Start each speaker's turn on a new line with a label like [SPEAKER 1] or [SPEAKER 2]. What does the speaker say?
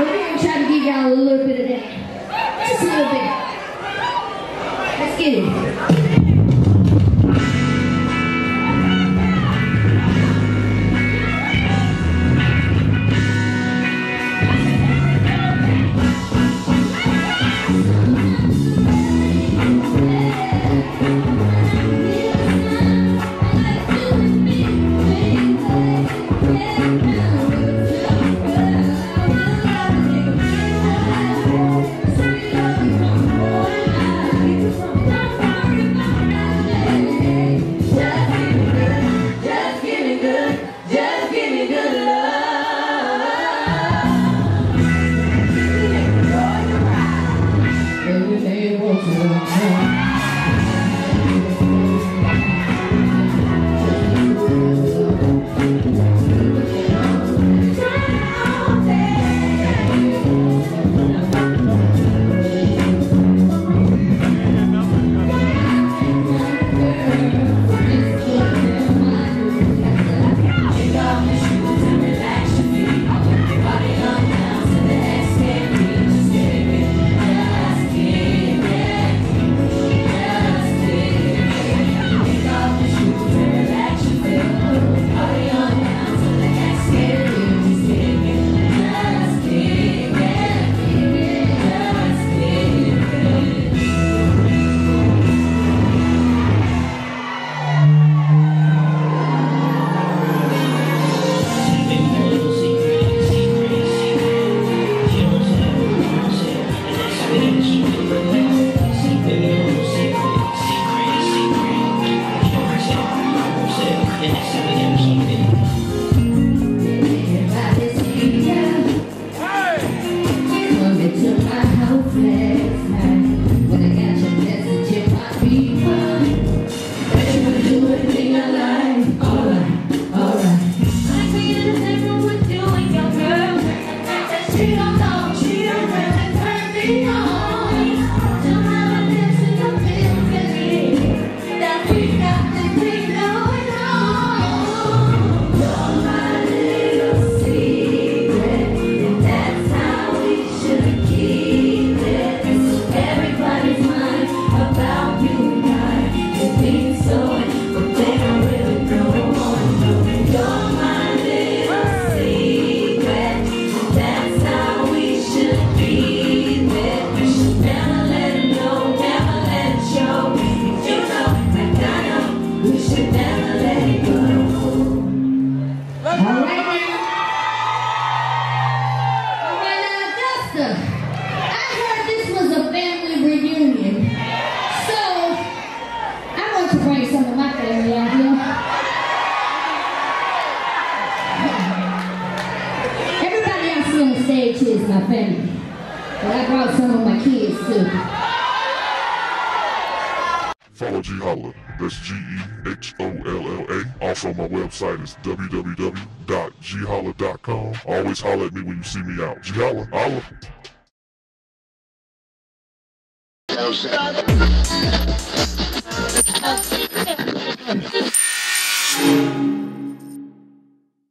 [SPEAKER 1] We're gonna try to give y'all a little bit of that. Just a little bit. Let's get it.
[SPEAKER 2] 何? She I
[SPEAKER 1] heard this was a family reunion. So, I want to bring some of my family out here. Everybody I see on the stage here is my family. But I brought some of my kids too.
[SPEAKER 3] Follow Ge Holla. That's G-E-H-O-L-L-A. Also, my website is www.geholla.com. Always holla at me when you see me out. Ge Holla, holla.